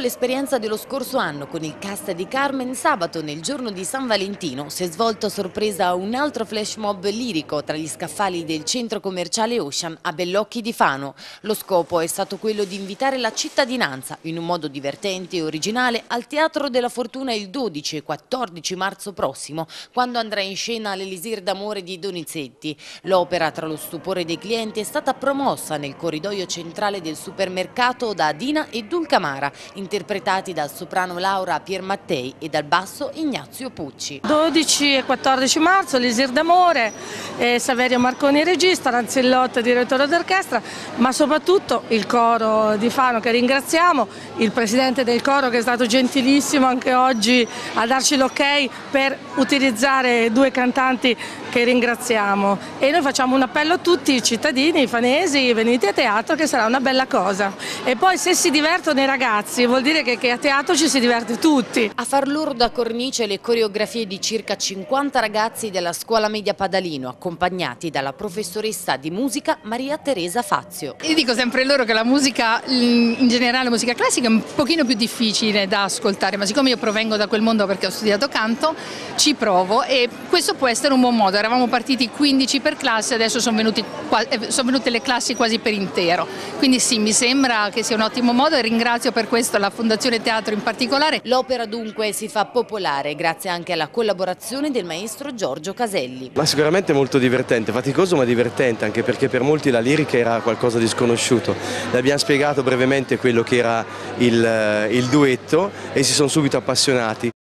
l'esperienza dello scorso anno con il cast di Carmen, sabato nel giorno di San Valentino si è svolto a sorpresa un altro flash mob lirico tra gli scaffali del centro commerciale Ocean a Bellocchi di Fano. Lo scopo è stato quello di invitare la cittadinanza in un modo divertente e originale al Teatro della Fortuna il 12 e 14 marzo prossimo, quando andrà in scena l'Elisir d'amore di Donizetti. L'opera tra lo stupore dei clienti è stata promossa nel corridoio centrale del supermercato da Dina e Dulcamara Chiara, interpretati dal soprano Laura Piermattei e dal basso Ignazio Pucci. 12 e 14 marzo, l'Isir d'Amore, eh, Saverio Marconi regista, Lanzillotta direttore d'orchestra, ma soprattutto il coro di Fano che ringraziamo, il presidente del coro che è stato gentilissimo anche oggi a darci l'ok per utilizzare due cantanti che ringraziamo e noi facciamo un appello a tutti i cittadini, i fanesi, venite a teatro che sarà una bella cosa e poi se si divertono i ragazzi vuol dire che, che, a teatro ci si diverte tutti. A far loro da cornice le coreografie di circa 50 ragazzi della scuola media Padalino, accompagnati dalla professoressa di musica Maria Teresa Fazio. Io dico sempre loro che la musica, in generale la musica classica è un pochino più difficile da ascoltare, ma siccome io provengo da quel mondo perché ho studiato canto, ci provo e questo può essere un buon modo. Eravamo partiti 15 per classe, adesso sono, venuti, eh, sono venute le classi quasi per intero. Quindi sì, mi sembra che sia un ottimo modo e ringrazio per questo la Fondazione Teatro in particolare. L'opera dunque si fa popolare grazie anche alla collaborazione del maestro Giorgio Caselli. Ma sicuramente molto divertente, faticoso ma divertente anche perché per molti la lirica era qualcosa di sconosciuto. Le abbiamo spiegato brevemente quello che era il, il duetto e si sono subito appassionati.